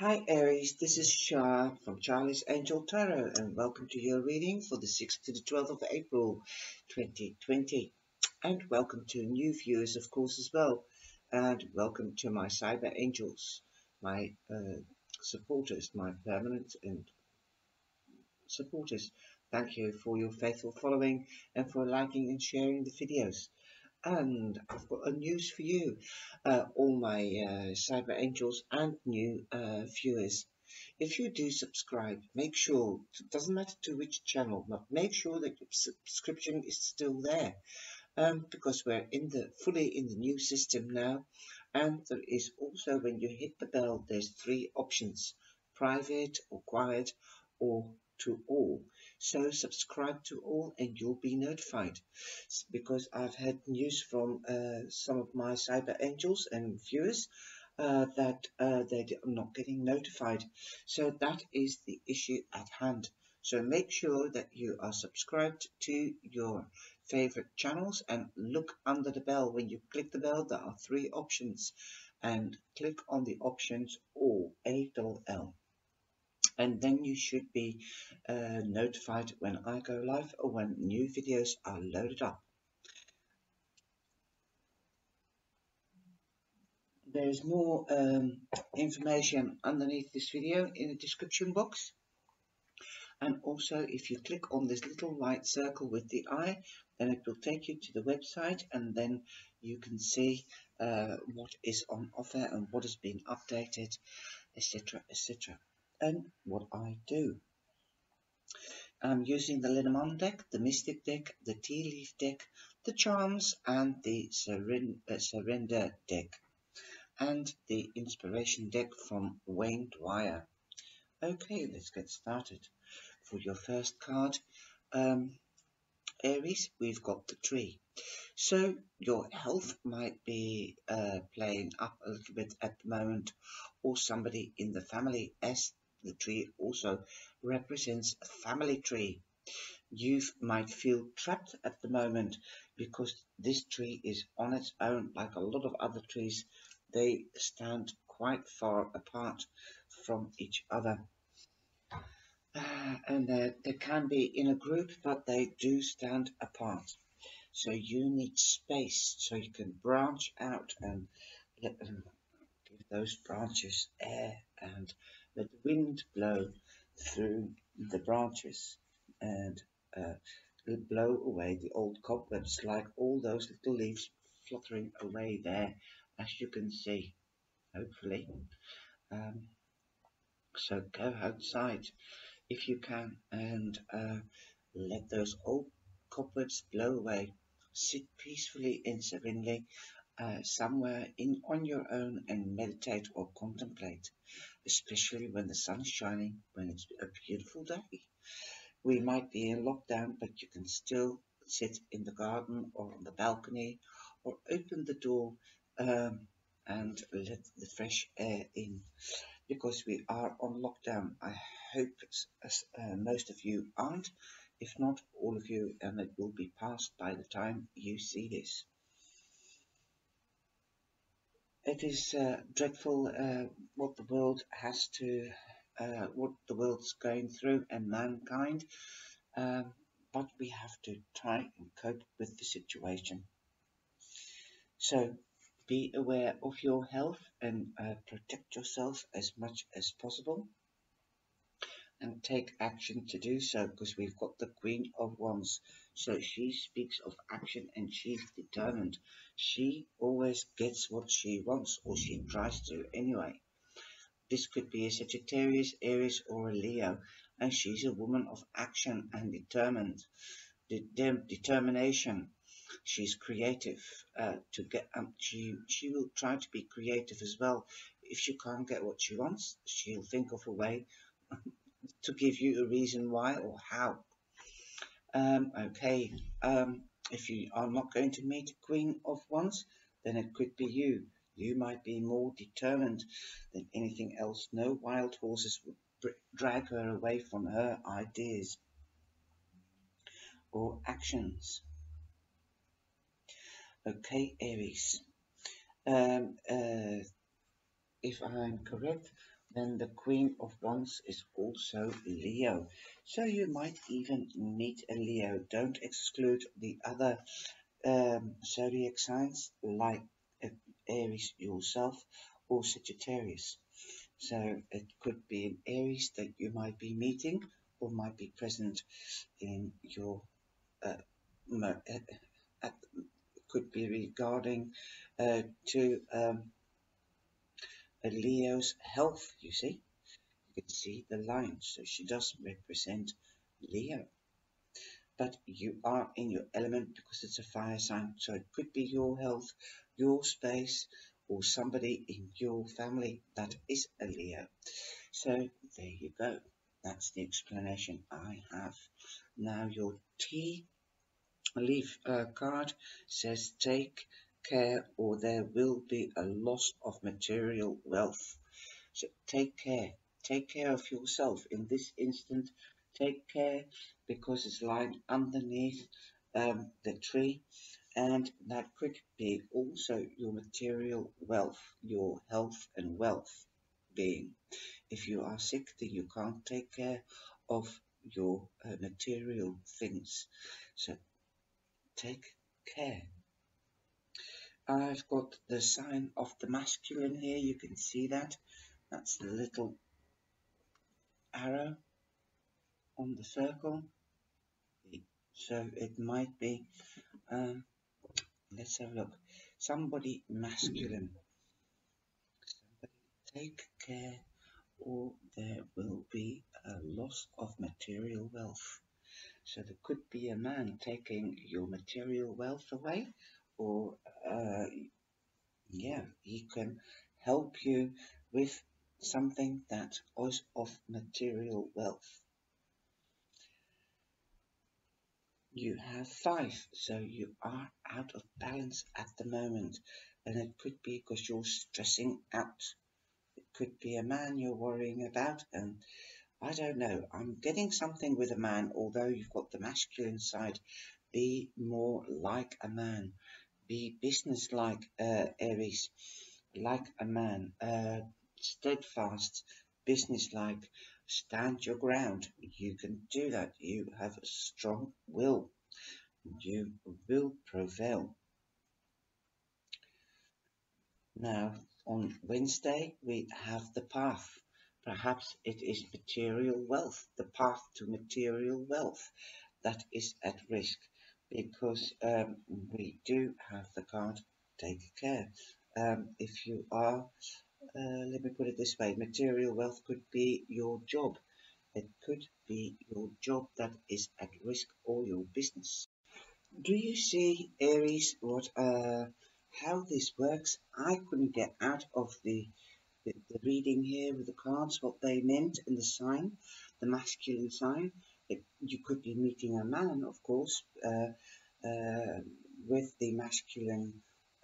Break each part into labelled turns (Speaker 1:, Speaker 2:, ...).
Speaker 1: Hi Aries, this is Shah from Charlie's Angel Tarot and welcome to your reading for the 6th to the 12th of April 2020 and welcome to new viewers of course as well. And welcome to my cyber angels, my uh, supporters, my permanent and supporters. Thank you for your faithful following and for liking and sharing the videos and I've got a news for you, uh, all my uh, cyber angels and new uh, viewers. If you do subscribe, make sure, it doesn't matter to which channel, but make sure that your subscription is still there. Um, because we're in the fully in the new system now and there is also when you hit the bell there's three options private or quiet or to all. So subscribe to all and you'll be notified because I've had news from uh, some of my cyber angels and viewers uh, that uh, they're not getting notified. So that is the issue at hand. So make sure that you are subscribed to your favorite channels and look under the bell. When you click the bell, there are three options and click on the options all, and then you should be uh, notified when I go live or when new videos are loaded up. There's more um, information underneath this video in the description box. And also, if you click on this little white circle with the eye, then it will take you to the website and then you can see uh, what is on offer and what has been updated, etc, etc and what I do. I'm using the Lenormand deck, the Mystic deck, the Tea Leaf deck, the Charms and the uh, Surrender deck and the Inspiration deck from Wayne Dyer. Okay, let's get started. For your first card, um, Aries, we've got the tree. So your health might be uh, playing up a little bit at the moment or somebody in the family as the tree also represents a family tree. You might feel trapped at the moment because this tree is on its own like a lot of other trees. They stand quite far apart from each other. Uh, and they can be in a group, but they do stand apart. So you need space so you can branch out and let them give those branches air and let the wind blow through the branches and uh, blow away the old cobwebs like all those little leaves fluttering away there as you can see hopefully. Um, so go outside if you can and uh, let those old cobwebs blow away. Sit peacefully and serenely uh, somewhere in on your own and meditate or contemplate especially when the sun is shining, when it's a beautiful day. We might be in lockdown, but you can still sit in the garden or on the balcony or open the door um, and let the fresh air in because we are on lockdown. I hope uh, most of you aren't. If not, all of you, and it will be passed by the time you see this it is uh, dreadful uh, what the world has to, uh, what the world's going through and mankind, um, but we have to try and cope with the situation. So be aware of your health and uh, protect yourself as much as possible and take action to do so because we've got the Queen of Wands. So she speaks of action and she's determined. She always gets what she wants or she tries to anyway. This could be a Sagittarius, Aries or a Leo and she's a woman of action and determined. De de determination. She's creative uh, to get um, she she will try to be creative as well. If she can't get what she wants, she'll think of a way to give you a reason why or how. Um, okay, um, if you are not going to meet Queen of Wands, then it could be you. You might be more determined than anything else. No wild horses would drag her away from her ideas or actions. Okay, Aries. Um, uh, if I'm correct, then the Queen of Wands is also Leo. So you might even meet a Leo. Don't exclude the other um, zodiac signs like uh, Aries yourself or Sagittarius. So it could be an Aries that you might be meeting or might be present in your uh, at, could be regarding uh, to um, a Leo's health, you see. You can see the line, so she does represent Leo. But you are in your element because it's a fire sign, so it could be your health, your space, or somebody in your family that is a Leo. So there you go. That's the explanation I have. Now your tea leaf uh, card says take care or there will be a loss of material wealth. So take care. Take care of yourself. In this instant, take care because it's lying underneath um, the tree and that could be also your material wealth, your health and wealth being. If you are sick, then you can't take care of your uh, material things. So take care. I've got the sign of the masculine here. You can see that. That's the little arrow on the circle. So it might be, um, let's have a look, somebody masculine. Somebody take care or there will be a loss of material wealth. So there could be a man taking your material wealth away or uh, yeah, he can help you with something that is of material wealth. You have five, so you are out of balance at the moment, and it could be because you're stressing out. It could be a man you're worrying about, and I don't know. I'm getting something with a man, although you've got the masculine side. Be more like a man be businesslike, uh, Aries, like a man, uh, steadfast, businesslike, stand your ground. You can do that. You have a strong will. You will prevail. Now, on Wednesday, we have the path. Perhaps it is material wealth, the path to material wealth that is at risk because um, we do have the card take care. Um, if you are, uh, let me put it this way, material wealth could be your job. It could be your job that is at risk or your business. Do you see, Aries, what, uh, how this works? I couldn't get out of the, the, the reading here with the cards, what they meant in the sign, the masculine sign you could be meeting a man, of course, uh, uh, with the masculine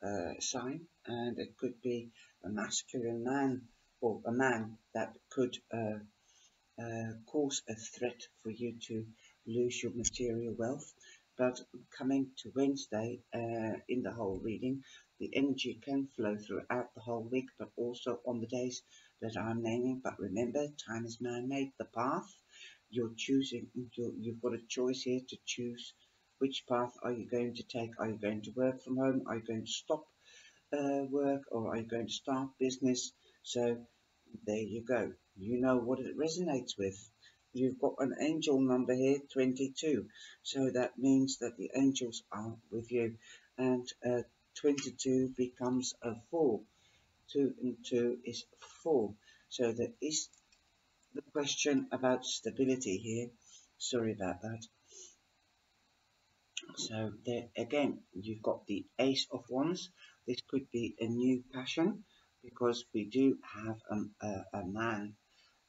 Speaker 1: uh, sign, and it could be a masculine man or a man that could cause a threat for you to lose your material wealth. But coming to Wednesday in the whole reading, the energy can flow throughout the whole week, but also on the days that I'm naming. But remember, time is man-made. The path you're choosing, you've got a choice here to choose which path are you going to take. Are you going to work from home? Are you going to stop uh, work or are you going to start business? So there you go. You know what it resonates with. You've got an angel number here, 22. So that means that the angels are with you. And uh, 22 becomes a 4. 2 and 2 is 4. So there is the question about stability here. Sorry about that. So there again, you've got the Ace of Wands. This could be a new passion because we do have um, a, a man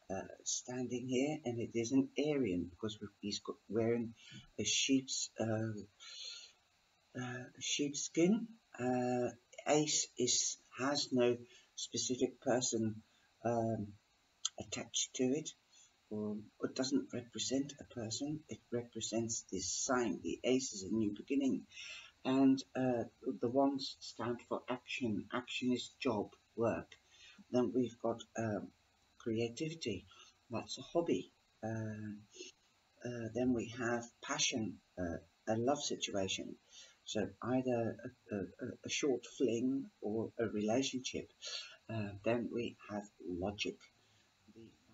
Speaker 1: uh, standing here and it is an Aryan because he's got wearing a sheep's uh, uh, sheepskin. Uh, ace is has no specific person um, attached to it. Um, it doesn't represent a person, it represents this sign. The ace is a new beginning. And uh, the ones stand for action. Action is job, work. Then we've got um, creativity. That's a hobby. Uh, uh, then we have passion, uh, a love situation. So either a, a, a short fling or a relationship. Uh, then we have logic.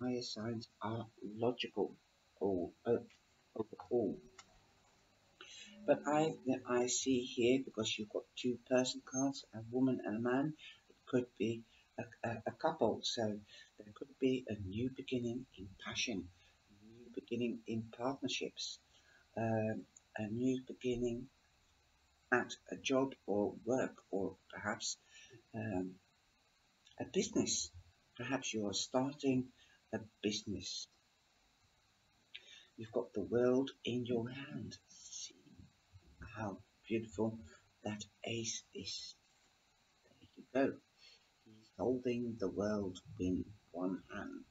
Speaker 1: Fire signs are logical or uh. But I, I see here, because you've got two person cards, a woman and a man, it could be a, a, a couple. So there could be a new beginning in passion, a new beginning in partnerships, um, a new beginning at a job or work, or perhaps um, a business. Perhaps you are starting a business. You've got the world in your hand See how beautiful that ace is. There you go. He's holding the world in one hand.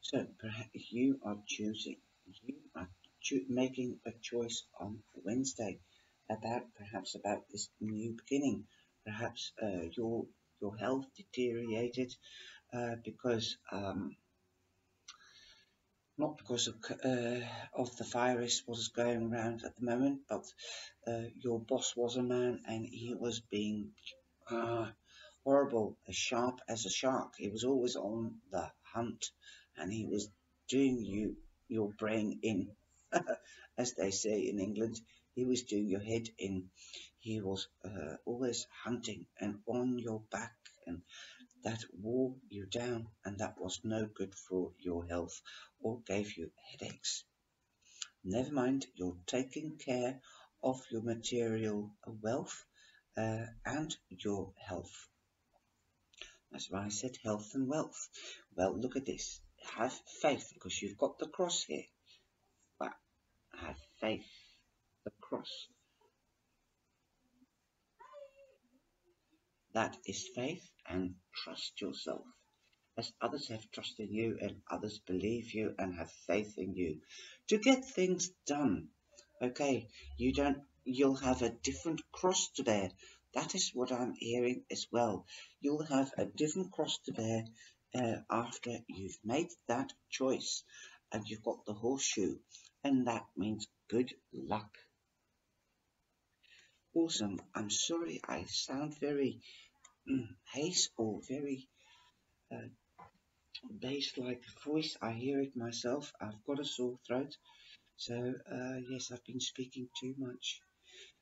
Speaker 1: So perhaps you are choosing, you are cho making a choice on Wednesday about perhaps about this new beginning. Perhaps uh, your your health deteriorated uh, because um, not because of, uh, of the virus what is going around at the moment, but uh, your boss was a man and he was being uh, horrible, as sharp as a shark. He was always on the hunt and he was doing you your brain in, as they say in England. He was doing your head in. He was uh, always hunting and on your back and that wore you down and that was no good for your health or gave you headaches. Never mind, you're taking care of your material wealth uh, and your health. That's why I said health and wealth. Well, look at this. Have faith because you've got the cross here. But have faith. The cross. That is faith and trust yourself as others have trust in you and others believe you and have faith in you to get things done. Okay, you don't, you'll have a different cross to bear. That is what I'm hearing as well. You'll have a different cross to bear uh, after you've made that choice and you've got the horseshoe and that means good luck. Awesome. I'm sorry I sound very mm, or very uh, bass like voice. I hear it myself. I've got a sore throat. So, uh, yes, I've been speaking too much.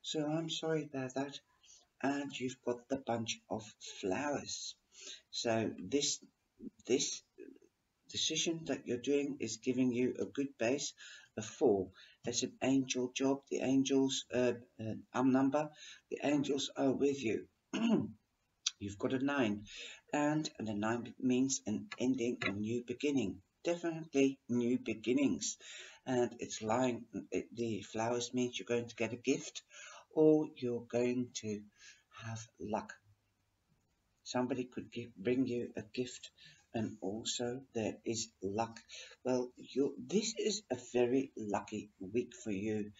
Speaker 1: So I'm sorry about that. And you've got the bunch of flowers. So this, this decision that you're doing is giving you a good base, a four. That's an angel job. The angels, uh, uh, um number, the angels are with you. You've got a nine and and the nine means an ending, a new beginning. Definitely new beginnings. And it's lying, it, the flowers means you're going to get a gift or you're going to have luck. Somebody could give, bring you a gift and also there is luck. Well, you this is a very lucky week for you,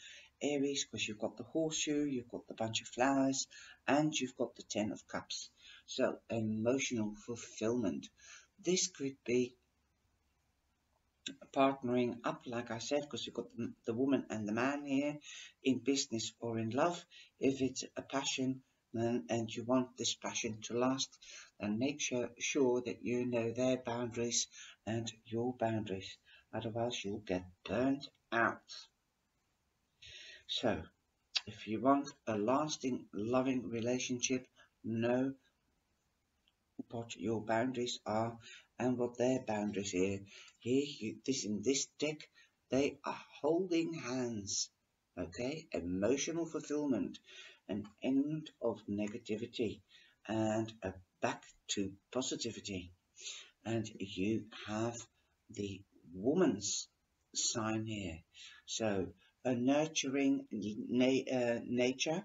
Speaker 1: Aries, because you've got the horseshoe, you've got the bunch of flowers, and you've got the Ten of Cups. So emotional fulfillment. This could be partnering up, like I said, because you've got the woman and the man here in business or in love. If it's a passion then, and you want this passion to last, then make sure, sure that you know their boundaries and your boundaries. Otherwise, you'll get burnt out. So, if you want a lasting, loving relationship, know what your boundaries are and what their boundaries are. Here, you, this in this deck, they are holding hands. Okay, emotional fulfillment, an end of negativity, and a back to positivity. And you have the woman's sign here. So a nurturing na uh, nature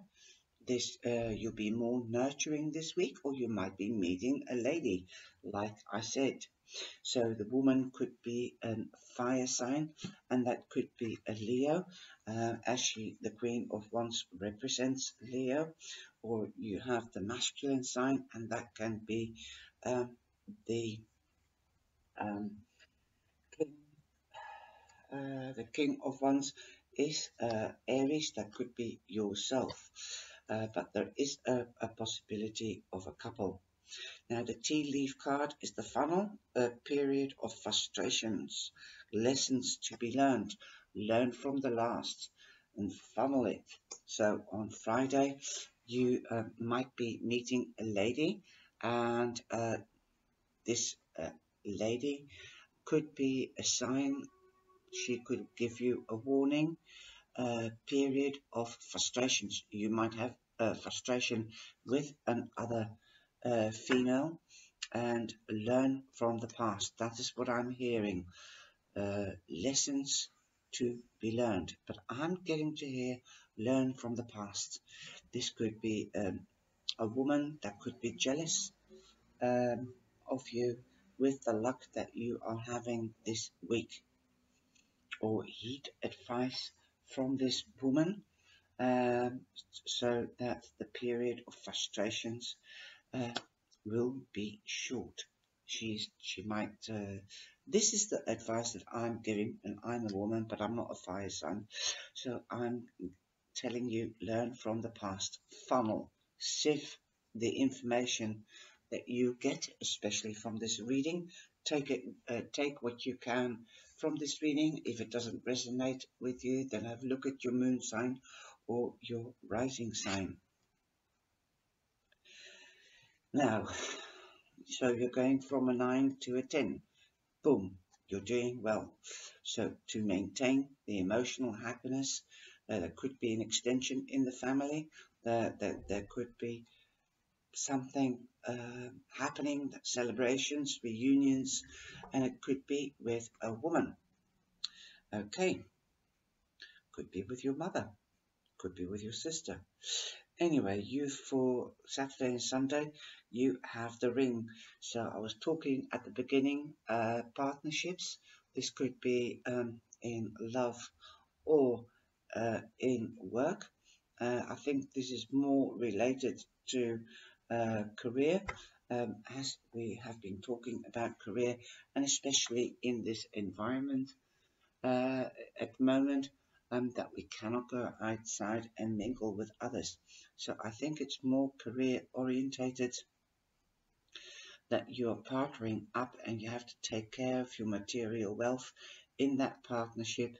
Speaker 1: this uh, you'll be more nurturing this week or you might be meeting a lady like I said so the woman could be a fire sign and that could be a Leo uh, as she the queen of wands represents Leo or you have the masculine sign and that can be um, the um, king, uh, the king of wands is uh, Aries. That could be yourself, uh, but there is a, a possibility of a couple. Now the tea leaf card is the funnel, a period of frustrations, lessons to be learned, learn from the last and funnel it. So on Friday, you uh, might be meeting a lady and uh, this uh, lady could be a sign, she could give you a warning, a period of frustrations. You might have a frustration with another uh, female and learn from the past. That is what I'm hearing. Uh, lessons to be learned. But I'm getting to hear learn from the past. This could be um, a woman that could be jealous um, of you with the luck that you are having this week. Or heed advice from this woman um, so that the period of frustrations uh, will be short. She's, she might, uh, this is the advice that I'm giving, and I'm a woman, but I'm not a fire sign. So I'm telling you, learn from the past, funnel, sift the information that you get, especially from this reading. Take it, uh, take what you can from this reading. If it doesn't resonate with you, then have a look at your moon sign or your rising sign. Now, so you're going from a 9 to a 10. Boom, you're doing well. So to maintain the emotional happiness, uh, there could be an extension in the family. There, there, there could be something uh, happening, celebrations, reunions, and it could be with a woman. Okay, could be with your mother, could be with your sister. Anyway, you for Saturday and Sunday, you have the ring. So I was talking at the beginning, uh, partnerships. This could be um, in love or uh, in work. Uh, I think this is more related to uh, career, um, as we have been talking about career, and especially in this environment uh, at the moment um, that we cannot go outside and mingle with others. So I think it's more career orientated that you're partnering up and you have to take care of your material wealth in that partnership.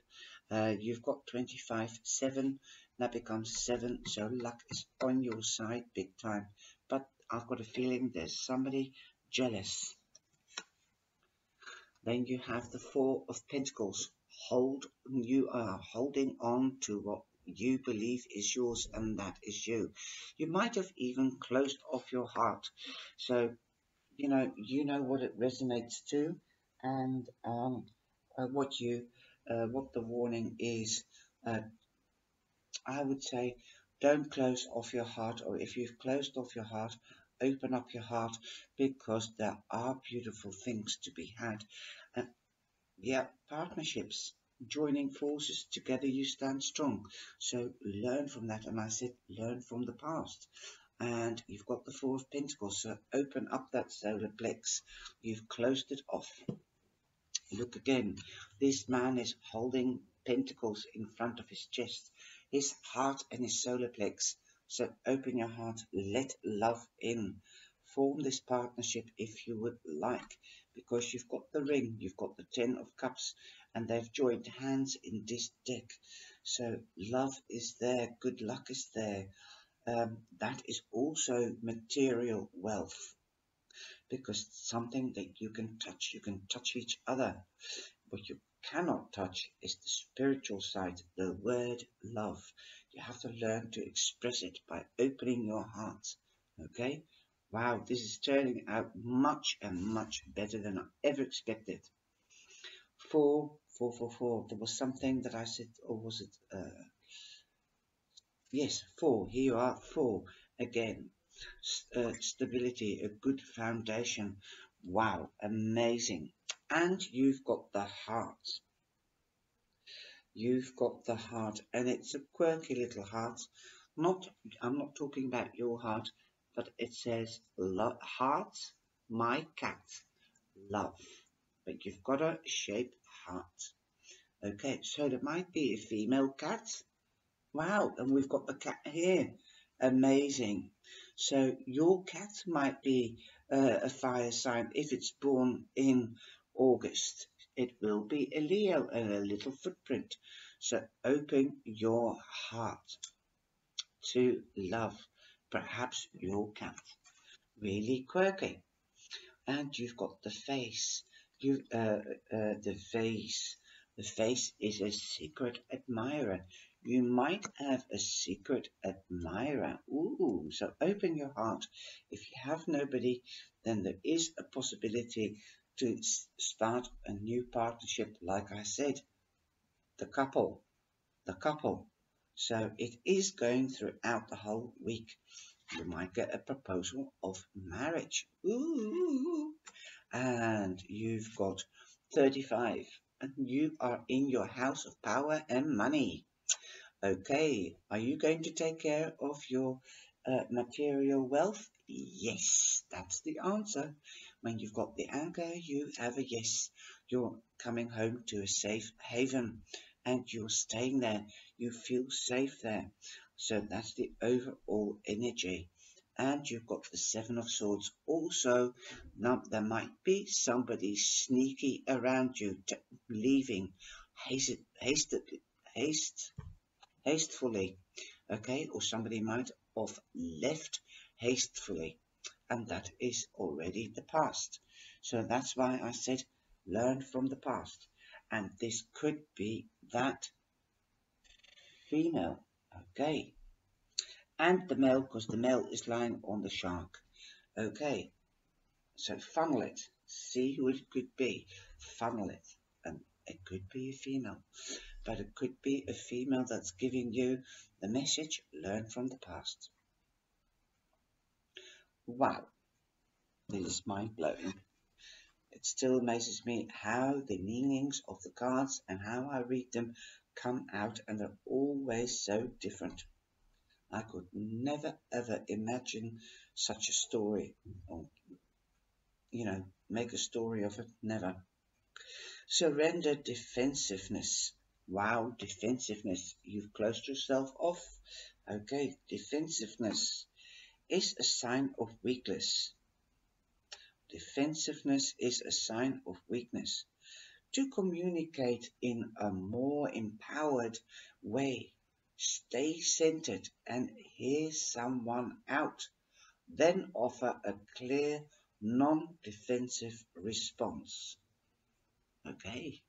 Speaker 1: Uh, you've got 25, 7, that becomes 7, so luck is on your side big time. But I've got a feeling there's somebody jealous. Then you have the Four of Pentacles hold you are holding on to what you believe is yours and that is you you might have even closed off your heart so you know you know what it resonates to and um, uh, what you uh, what the warning is uh, i would say don't close off your heart or if you've closed off your heart open up your heart because there are beautiful things to be had yeah, partnerships, joining forces, together you stand strong. So learn from that. And I said, learn from the past. And you've got the Four of Pentacles, so open up that solar plex. You've closed it off. Look again. This man is holding pentacles in front of his chest, his heart and his solar plex. So open your heart, let love in. Form this partnership if you would like because you've got the ring, you've got the Ten of Cups, and they've joined hands in this deck. So love is there, good luck is there. Um, that is also material wealth because something that you can touch, you can touch each other. What you cannot touch is the spiritual side, the word love. You have to learn to express it by opening your heart. Okay? Wow, this is turning out much and much better than I ever expected. Four, four, four, four. There was something that I said, or was it? Uh, yes, four. Here you are, four again. Uh, stability, a good foundation. Wow, amazing. And you've got the heart. You've got the heart, and it's a quirky little heart. Not, I'm not talking about your heart but it says heart my cat, love. But you've got a shape heart. Okay, so there might be a female cat. Wow, and we've got the cat here. Amazing. So your cat might be uh, a fire sign if it's born in August. It will be a Leo and a little footprint. So open your heart to love perhaps your cat. Really quirky. And you've got the face. You, uh, uh, the face. The face is a secret admirer. You might have a secret admirer. Ooh, so open your heart. If you have nobody, then there is a possibility to start a new partnership, like I said. The couple. The couple. So it is going throughout the whole week. You might get a proposal of marriage. Ooh. And you've got 35 and you are in your house of power and money. Okay, are you going to take care of your uh, material wealth? Yes, that's the answer. When you've got the anchor, you have a yes. You're coming home to a safe haven and you're staying there. You feel safe there. So that's the overall energy. And you've got the Seven of Swords. Also, now there might be somebody sneaky around you, leaving haste, haste, haste, hastefully. Okay, or somebody might have left hastefully, and that is already the past. So that's why I said learn from the past and this could be that female. Okay. And the male, because the male is lying on the shark. Okay. So funnel it. See who it could be. Funnel it. And it could be a female. But it could be a female that's giving you the message, learn from the past. Wow. This is mind blowing. It still amazes me how the meanings of the cards and how I read them come out and they're always so different. I could never ever imagine such a story or, you know, make a story of it. Never. Surrender defensiveness. Wow, defensiveness. You've closed yourself off. Okay, defensiveness is a sign of weakness. Defensiveness is a sign of weakness. To communicate in a more empowered way, stay centered and hear someone out. Then offer a clear, non-defensive response. Okay.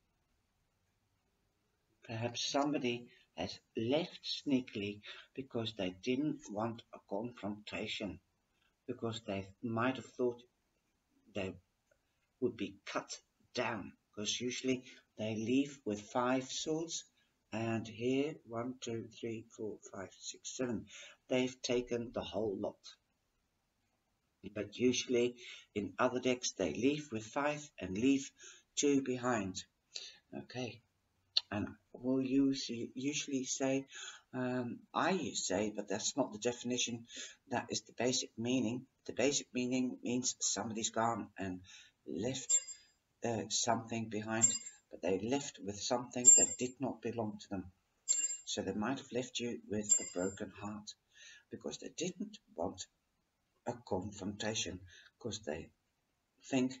Speaker 1: Perhaps somebody has left sneakily because they didn't want a confrontation, because they might have thought they would be cut down because usually they leave with five swords and here one two three four five six seven they've taken the whole lot. But usually in other decks they leave with five and leave two behind. Okay and will you usually say um, I say but that's not the definition that is the basic meaning the basic meaning means somebody's gone and left uh, something behind, but they left with something that did not belong to them. So they might have left you with a broken heart because they didn't want a confrontation because they think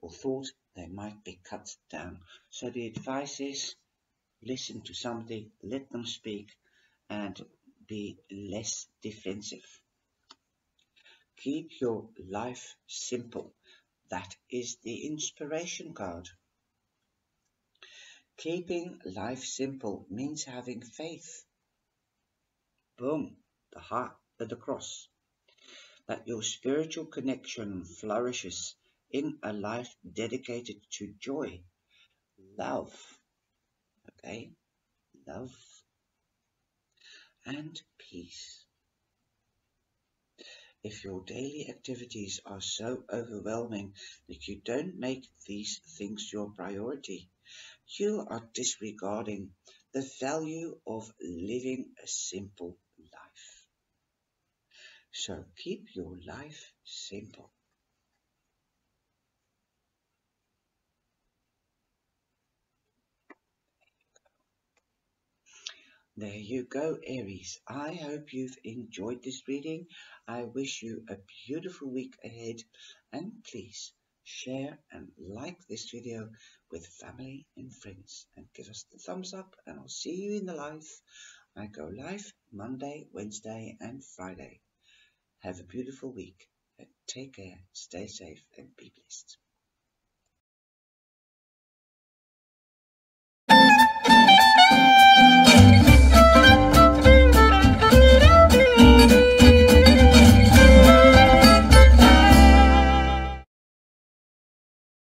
Speaker 1: or thought they might be cut down. So the advice is listen to somebody, let them speak, and be less defensive. Keep your life simple. That is the inspiration card. Keeping life simple means having faith. Boom, the heart of the cross. That your spiritual connection flourishes in a life dedicated to joy, love, okay, love and peace. If your daily activities are so overwhelming that you don't make these things your priority, you are disregarding the value of living a simple life. So keep your life simple. There you go, Aries. I hope you've enjoyed this reading. I wish you a beautiful week ahead and please share and like this video with family and friends and give us the thumbs up and I'll see you in the live. I go live Monday, Wednesday and Friday. Have a beautiful week. and Take care, stay safe and be blessed.